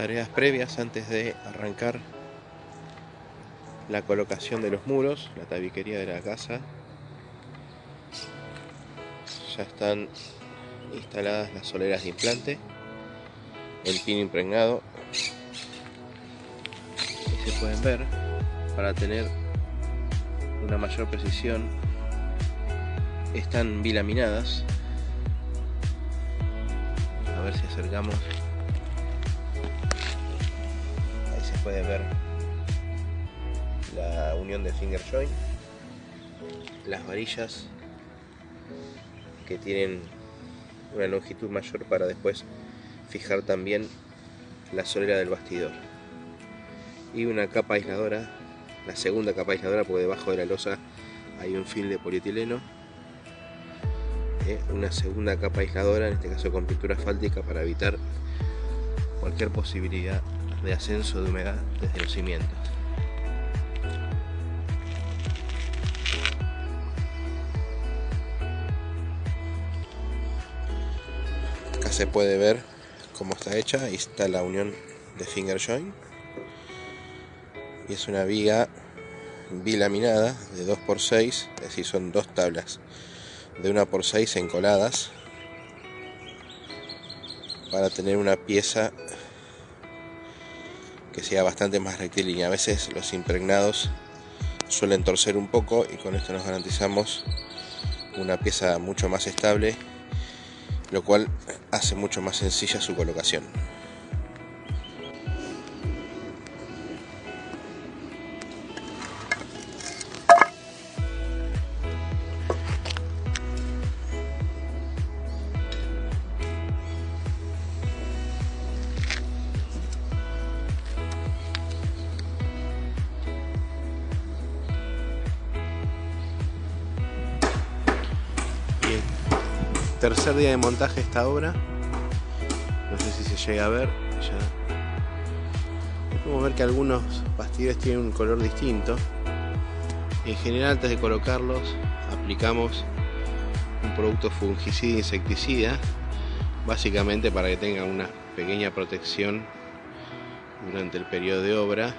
tareas previas antes de arrancar la colocación de los muros, la tabiquería de la casa. Ya están instaladas las soleras de implante, el pin impregnado. Y se pueden ver para tener una mayor precisión. Están bilaminadas. A ver si acercamos puede ver la unión de finger joint, las varillas que tienen una longitud mayor para después fijar también la solera del bastidor y una capa aisladora la segunda capa aisladora porque debajo de la losa hay un film de polietileno ¿eh? una segunda capa aisladora en este caso con pintura asfáltica para evitar cualquier posibilidad de ascenso de humedad desde los cimientos. Acá se puede ver cómo está hecha, ahí está la unión de finger joint y es una viga bilaminada de 2x6, es decir, son dos tablas de 1x6 encoladas para tener una pieza que sea bastante más rectilínea. A veces los impregnados suelen torcer un poco y con esto nos garantizamos una pieza mucho más estable, lo cual hace mucho más sencilla su colocación. Tercer día de montaje esta obra. No sé si se llega a ver. Ya. Podemos ver que algunos bastidores tienen un color distinto. En general, antes de colocarlos, aplicamos un producto fungicida e insecticida, básicamente para que tengan una pequeña protección durante el periodo de obra,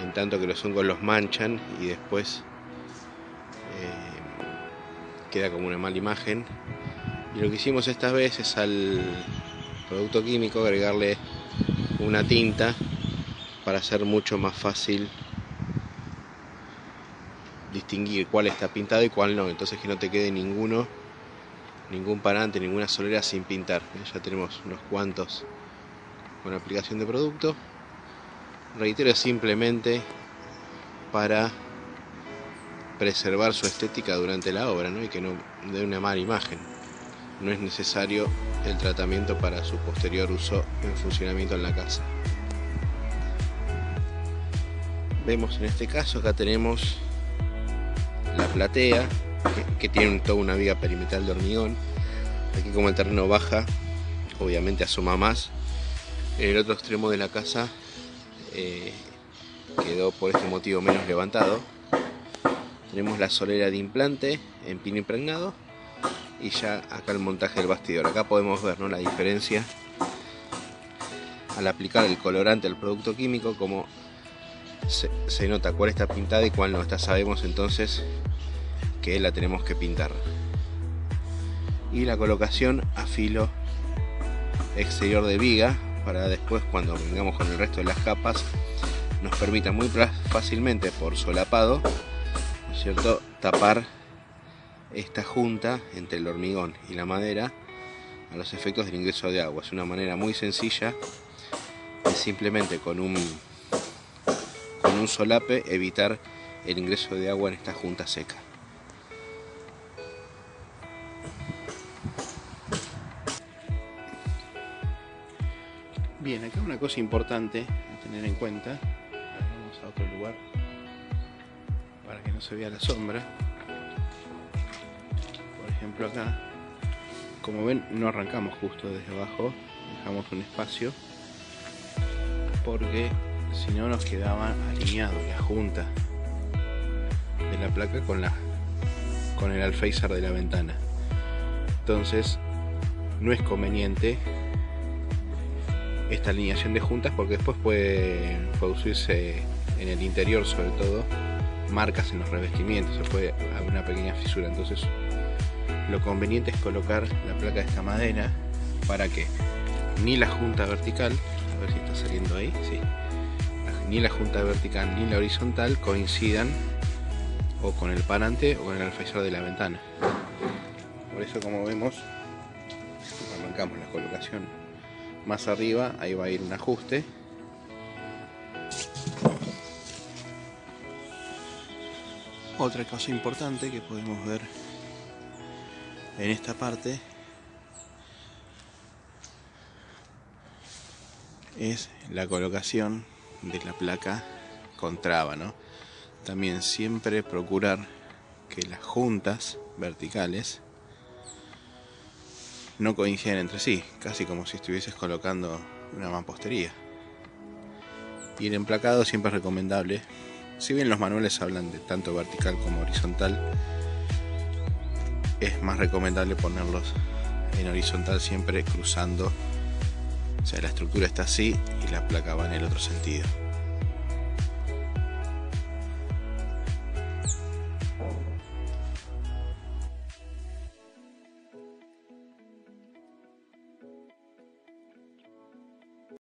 en tanto que los hongos los manchan y después eh, queda como una mala imagen y lo que hicimos esta vez es al producto químico agregarle una tinta para hacer mucho más fácil distinguir cuál está pintado y cuál no. Entonces que no te quede ninguno, ningún parante, ninguna solera sin pintar. Ya tenemos unos cuantos con aplicación de producto. Reitero simplemente para preservar su estética durante la obra ¿no? y que no dé una mala imagen no es necesario el tratamiento para su posterior uso en funcionamiento en la casa. Vemos en este caso, acá tenemos la platea, que, tiene toda una viga perimetral de hormigón. Aquí como el terreno baja, obviamente asoma más. En el otro extremo de la casa eh, quedó por este motivo menos levantado. Tenemos la solera de implante en pino impregnado y ya acá el montaje del bastidor. Acá podemos ver ¿no? la diferencia al aplicar el colorante al producto químico, como se, nota cuál está pintada y cuál no. está sabemos entonces que la tenemos que pintar. Y la colocación a filo exterior de viga para después cuando vengamos con el resto de las capas nos permita muy fácilmente por solapado, cierto?, tapar esta junta entre el hormigón y la madera a los efectos del ingreso de agua. Es una manera muy sencilla de simplemente con un, con un solape evitar el ingreso de agua en esta junta seca. Bien, acá una cosa importante a tener en cuenta. Vamos a otro lugar para que no se vea la sombra ejemplo acá, como ven no arrancamos justo desde abajo, dejamos un espacio porque si no nos quedaba alineado la junta de la placa con la con el alféizar de la ventana. Entonces no es conveniente esta alineación de juntas porque después puede producirse en el interior sobre todo marcas en los revestimientos, se puede haber una pequeña fisura. Entonces lo conveniente es colocar la placa de esta madera para que ni la junta vertical, a ver si está saliendo ahí, ni la junta vertical ni la horizontal coincidan o con el parante o con el alféizar de la ventana. Por eso como vemos, arrancamos la colocación más arriba, ahí va a ir un ajuste. Otra cosa importante que podemos ver en esta parte es la colocación de la placa con traba, ¿no? También siempre procurar que las juntas verticales no coinciden entre sí, casi como si estuvieses colocando una mampostería. Y el emplacado siempre es recomendable, si bien los manuales hablan de tanto vertical como horizontal, es más recomendable ponerlos en horizontal siempre cruzando. O sea, la estructura está así y la placa va en el otro sentido.